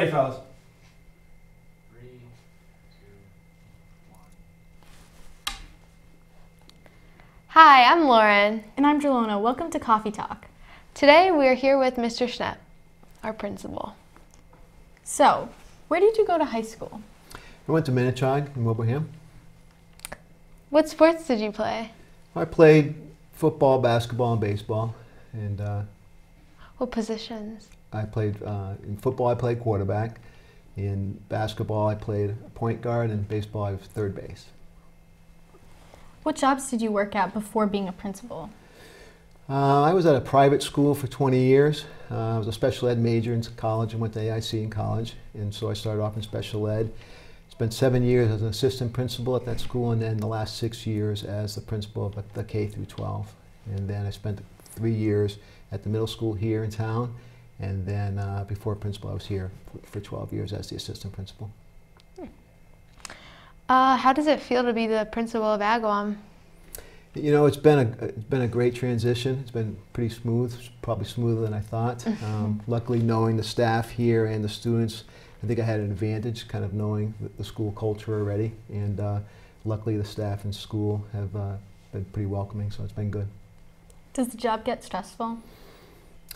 Hey, fellas. Three, two, one. Hi, I'm Lauren. And I'm Jelona. Welcome to Coffee Talk. Today we are here with Mr. Schnepp, our principal. So, where did you go to high school? I went to Minnechaug in Wilbraham. What sports did you play? I played football, basketball, and baseball. And uh, What positions? I played uh, in football. I played quarterback. In basketball, I played point guard. And baseball, I was third base. What jobs did you work at before being a principal? Uh, I was at a private school for 20 years. Uh, I was a special ed major in college and went to AIC in college. And so I started off in special ed. Spent seven years as an assistant principal at that school, and then the last six years as the principal of the K through 12. And then I spent three years at the middle school here in town. And then uh, before principal, I was here for 12 years as the assistant principal. Uh, how does it feel to be the principal of Agawam? You know, it's been a it's been a great transition. It's been pretty smooth, probably smoother than I thought. Um, luckily, knowing the staff here and the students, I think I had an advantage, kind of knowing the, the school culture already. And uh, luckily, the staff in school have uh, been pretty welcoming, so it's been good. Does the job get stressful?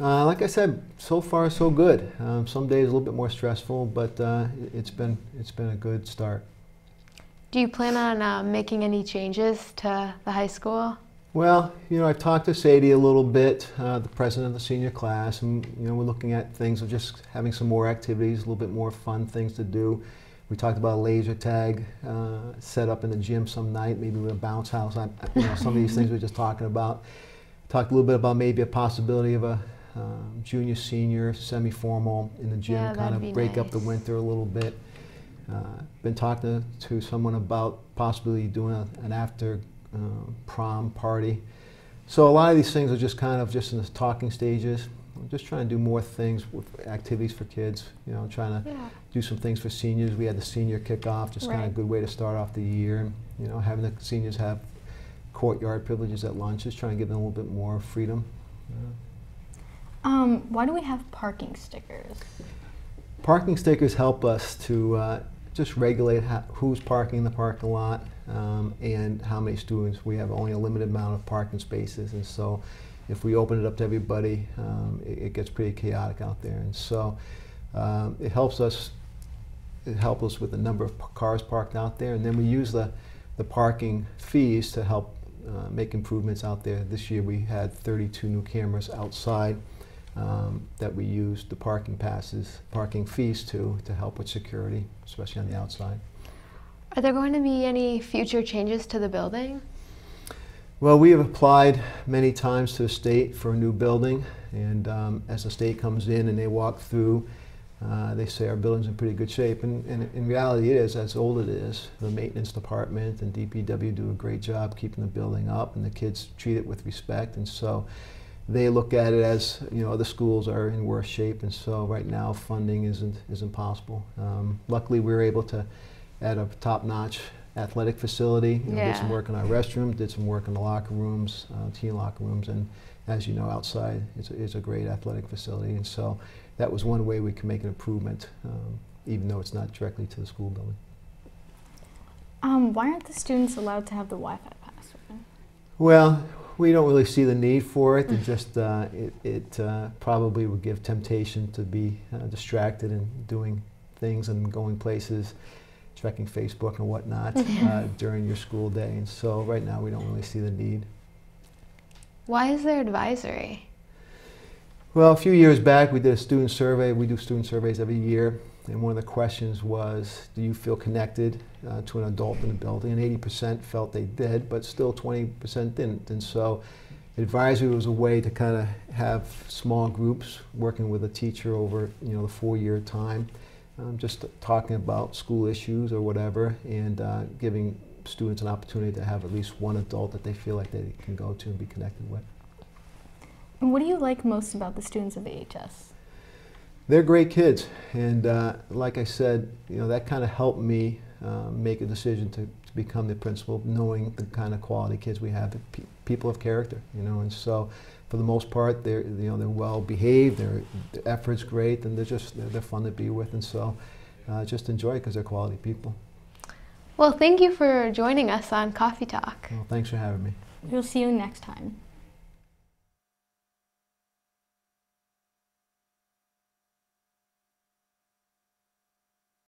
Uh, like I said, so far so good. Um, some days a little bit more stressful, but uh, it- it's been it's been a good start. Do you plan on uh, making any changes to the high school? Well, you know, I've talked to Sadie a little bit, uh, the president of the senior class, and you know, we're looking at things of just having some more activities, a little bit more fun things to do. We talked about a laser tag uh, set up in the gym some night, maybe with a bounce house. I, you know, some of these things we're just talking about. Talked a little bit about maybe a possibility of a um, junior senior semi-formal in the gym, Yeah, kind of be break up the winter a little bit. Uh, been talking to, to someone about possibly doing a, an after um, prom party. So a lot of these things are just kind of just in the talking stages. I'm just trying to do more things with activities for kids. You know, trying to Yeah. do some things for seniors. We had the senior kickoff, just kind of a good way to start off the year. And, you know, having the seniors have courtyard privileges at lunch, just trying to give them a little bit more freedom. Um, why do we have parking stickers? Parking stickers help us to uh, just regulate ho- who's parking in the parking lot um, and how many students. We have only a limited amount of parking spaces, and so if we open it up to everybody, um, it, it gets pretty chaotic out there. And so um, it helps us. It helps us with the number of cars parked out there, and then we use the the parking fees to help uh, make improvements out there. This year we had 32 new cameras outside um, that we used the parking passes, parking fees to, to help with security, especially on the outside. Are there going to be any future changes to the building? Well, we have applied many times to the state for a new building, and um, as the state comes in and they walk through, uh, they say our building's in pretty good shape, and, and in reality it is, as old it is. The maintenance department and DPW do a great job keeping the building up, and the kids treat it with respect, and so they look at it as, you know, other schools are in worse shape, and so right now funding isn't, isn't possible. Um, luckily, we were able to add a top-notch athletic facility, you know, did some work in our restroom, did some work in the locker rooms, uh, teen locker rooms, and as you know, outside is, is a great athletic facility. And so that was one way we can make an improvement, um, even though it's not directly to the school building. Um, why aren't the students allowed to have the Wi-Fi password? Well, we don't really see the need for it. It just uh, it, it uh, probably would give temptation to be uh, distracted and doing things and going places, checking Facebook and whatnot uh, during your school day. And so right now we don't really see the need. Why is there advisory? Well, a few years back, we did a student survey. We do student surveys every year. And one of the questions was, do you feel connected uh, to an adult in the building? And 80% felt they did, but still 20% didn't. And so advisory was a way to kind of have small groups working with a teacher over, you know, the four-year time, um, just talking about school issues or whatever, and uh, giving students an opportunity to have at least one adult that they feel like they can go to and be connected with. And what do you like most about the students of AHS? They're great kids, and uh, like I said, you know that kind of helped me uh, make a decision to, to become the principal, knowing the kind of quality kids we have, pe- people of character, you know. And so, for the most part, they're you know they're well behaved. Their their effort's great, and they're just they're, they're fun to be with, and so uh, just enjoy it because they're quality people. Well, thank you for joining us on Coffee Talk. Well, thanks for having me. We'll see you next time.